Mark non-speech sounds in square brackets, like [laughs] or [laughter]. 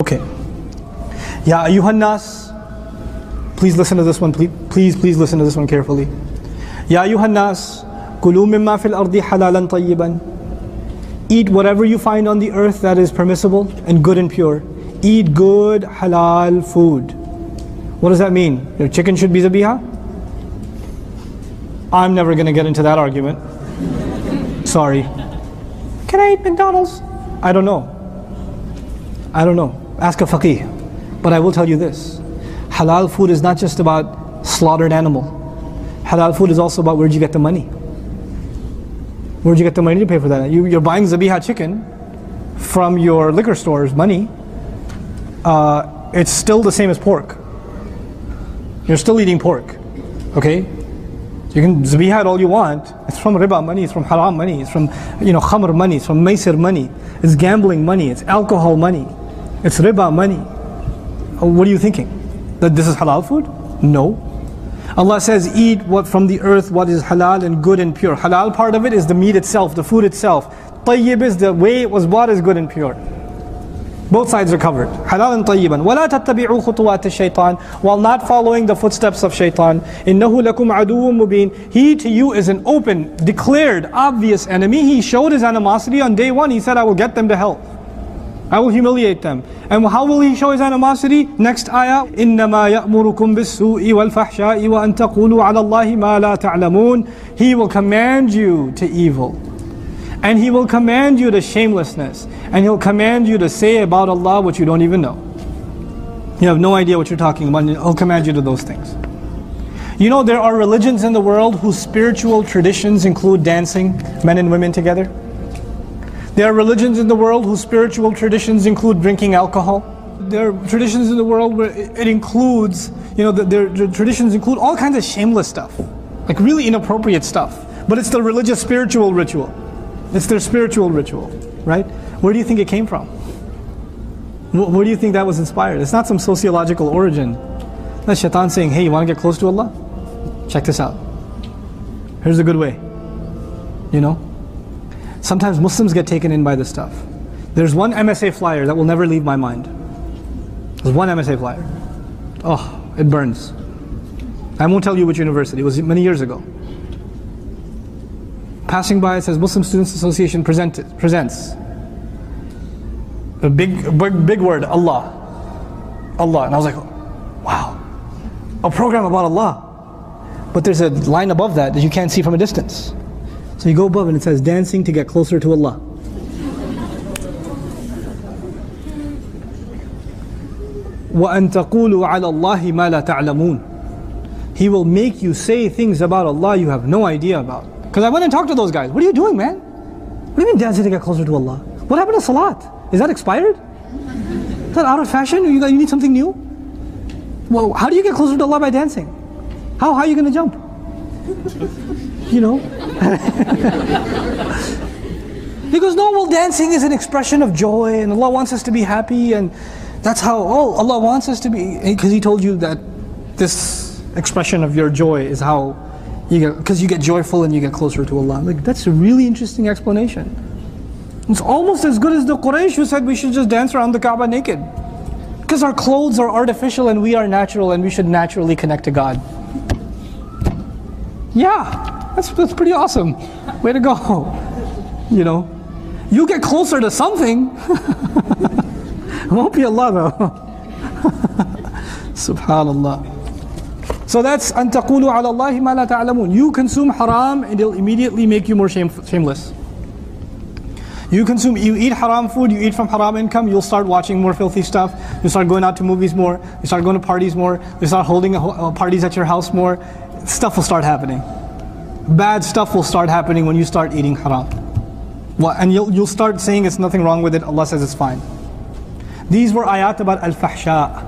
Okay. Ya Ayuhannas, please listen to this one, please, please, please listen to this one carefully. Ya Ayuhannas, kulu mimma fil ardi halalan tayyiban. Eat whatever you find on the earth that is permissible and good and pure. Eat good halal food. What does that mean? Your chicken should be zabiha? I'm never going to get into that argument. Sorry. Can I eat McDonald's? I don't know. I don't know. Ask a faqih. But I will tell you this halal food is not just about slaughtered animal, halal food is also about where'd you get the money. Where'd you get the money to pay for that? You, you're buying zabiha chicken from your liquor store's money. Uh, it's still the same as pork. You're still eating pork. Okay? You can zabiha it all you want. It's from riba money, it's from haram money, it's from you know khamr money, it's from maisir money, it's gambling money, it's alcohol money, it's riba money. Uh, what are you thinking? That this is halal food? No. Allah says, eat what from the earth what is halal and good and pure. Halal part of it is the meat itself, the food itself. Tayyib is the way it was bought is good and pure. Both sides are covered. Halal and tayyiban. وَلَا تَتَّبِعُوا خُطُوَاتِ الشَّيْطَانِ While not following the footsteps of shaitan. إِنَّهُ لَكُمْ عَدُوٌ مُبِينٌ He to you is an open, declared, obvious enemy. He showed his animosity on day one. He said, I will get them to hell. I will humiliate them. And how will he show his animosity? Next ayah, إِنَّمَا يَأْمُرُكُمْ بِالسُّوءِ وَالْفَحْشَاءِ وَأَن تَقُولُوا عَلَى اللَّهِ مَا لَا تَعْلَمُونَ He will command you to evil. And He will command you to shamelessness. And He'll command you to say about Allah what you don't even know. You have no idea what you're talking about. and He'll command you to those things. You know, there are religions in the world whose spiritual traditions include dancing men and women together. There are religions in the world whose spiritual traditions include drinking alcohol. There are traditions in the world where it includes, you know, the, their, traditions include all kinds of shameless stuff, like really inappropriate stuff. But it's the religious spiritual ritual. It's their spiritual ritual, right? Where do you think it came from? Wh- Where do you think that was inspired? It's not some sociological origin. That's shaitan saying, hey, you want to get close to Allah? Check this out. Here's a good way. You know? Sometimes Muslims get taken in by this stuff. There's one MSA flyer that will never leave my mind. There's one MSA flyer. Oh, it burns. I won't tell you which university. It was many years ago. Passing by, it says Muslim Students Association presented, presents. A big, big, big word, Allah. Allah. And I was like, wow. A program about Allah. But there's a line above that that you can't see from a distance. So you go above and it says dancing to get closer to Allah. وَأَن تَقُولُوا عَلَى اللَّهِ مَا لَا تَعْلَمُونَ He will make you say things about Allah you have no idea about. Because I went and talked to those guys. What are you doing, man? What do you mean dancing to get closer to Allah? What happened to Salat? Is that expired? Is that out of fashion? You, got- you need something new? Well, how do you get closer to Allah by dancing? How high are you going to jump? You know? because no, well, dancing is an expression of joy, and Allah wants us to be happy, and that's how, oh, Allah wants us to be, because He told you that this expression of your joy is how you get, because you get joyful and you get closer to Allah. Like, that's a really interesting explanation. It's almost as good as the Quraysh who said we should just dance around the Kaaba naked. Because our clothes are artificial and we are natural and we should naturally connect to God. Yeah, that's, that's pretty awesome. Way to go. You know, you get closer to something. it [laughs] won't be Allah though. [laughs] Subhanallah. So that's أن تقولوا على الله ما لا تعلمون. You consume haram and it'll immediately make you more shame, shameless. You consume, you eat haram food, you eat from haram income, you'll start watching more filthy stuff. You start going out to movies more. You start going to parties more. You start holding a, ho- uh, parties at your house more. Stuff will start happening. Bad stuff will start happening when you start eating haram. And you'll, you'll start saying it's nothing wrong with it. Allah says it's fine. These were ayat about al-fahsha.